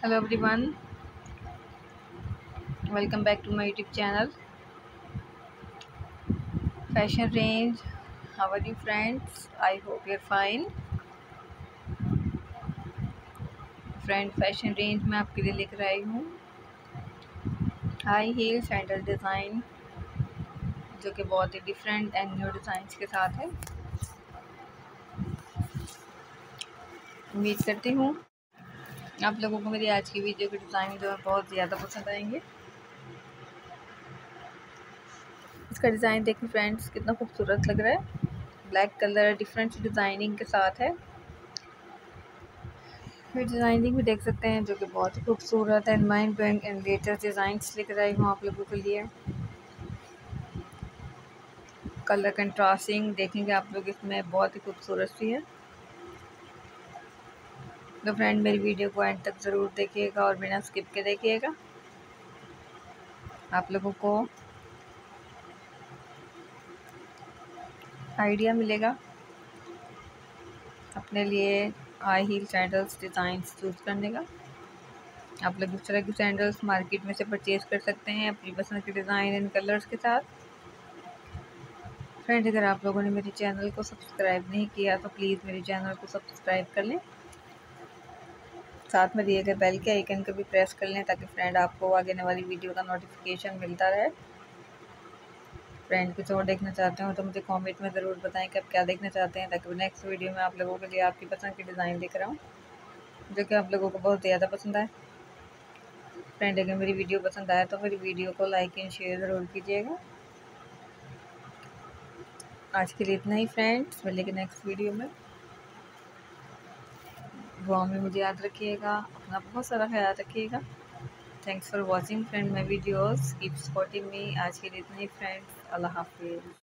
Hello everyone welcome back to my YouTube channel fashion range how are you friends I hope you fine friend fashion range मैं आपके लिए लेकर आई हूँ। High heel sandal design जो कि बहुत ही डिफरेंट एंड न्यू डिज़ाइन के साथ है। उम्मीद करती हूँ आप लोगों को मेरी आज की वीडियो के डिज़ाइन जो है बहुत ज़्यादा पसंद आएँगे। इसका डिज़ाइन देखें फ्रेंड्स कितना खूबसूरत लग रहा है। ब्लैक कलर डिफरेंट डिज़ाइनिंग के साथ है। फिर डिज़ाइनिंग भी देख सकते हैं जो कि बहुत ही खूबसूरत है। Mind blowing and latest designs लेकर आई हूँ आप लोगों के लिए। कलर कंट्रास्टिंग देखेंगे आप लोग, इसमें बहुत ही खूबसूरत सी है। तो फ्रेंड मेरी वीडियो को एंड तक ज़रूर देखिएगा और बिना स्किप के देखिएगा। आप लोगों को आइडिया मिलेगा। अपने लिए high heel sandals design choose करने का। आप लोग इस तरह की सैंडल्स मार्केट में से परचेज़ कर सकते हैं अपनी पसंद के डिज़ाइन एंड कलर्स के साथ। फ्रेंड अगर आप लोगों ने मेरे चैनल को सब्सक्राइब नहीं किया तो प्लीज़ मेरे चैनल को सब्सक्राइब कर लें। साथ में दिए गए बेल के आइकन को भी प्रेस कर लें ताकि फ्रेंड आपको आगे आने वाली वीडियो का नोटिफिकेशन मिलता रहे। फ्रेंड कुछ और देखना चाहते हो तो मुझे कमेंट में ज़रूर बताएँ कि आप क्या देखना चाहते हैं ताकि नेक्स्ट वीडियो में आप लोगों के लिए आपकी पसंद की डिज़ाइन देख रहा हूँ, जो कि आप लोगों को बहुत ज़्यादा पसंद आए। फ्रेंड अगर मेरी वीडियो पसंद आए तो मेरी वीडियो को लाइक एंड शेयर ज़रूर कीजिएगा। आज के लिए इतना ही फ्रेंड्स मिलेंगे नेक्स्ट वीडियो में। दुआ में मुझे याद रखिएगा, अपना बहुत सारा ख्याल रखिएगा। Thanks for watching friend my videos keep supporting me आज के लिए इतनी फ्रेंड्स अल्लाह हाफिज़।